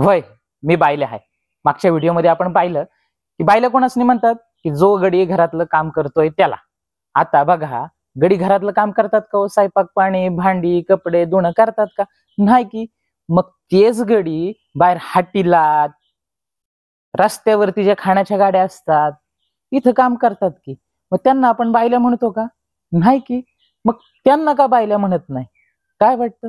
वय मी बायले आहे. मागच्या व्हिडिओमध्ये आपण पाहिलं की बायला कोणासनी म्हणतात की जो गडी घरातलं काम करतोय त्याला. आता बघा गडी घरातलं काम करतात का हो? स्वयंपाक पाणी भांडी कपडे धुणं करतात का? नाही की. मग तेच गडी बाहेर हाटीला रस्त्यावरती ज्या खाण्याच्या गाड्या असतात इथं काम करतात की. मग त्यांना आपण बायला म्हणतो का? नाही की. मग त्यांना का बायला म्हणत नाही? काय वाटतं?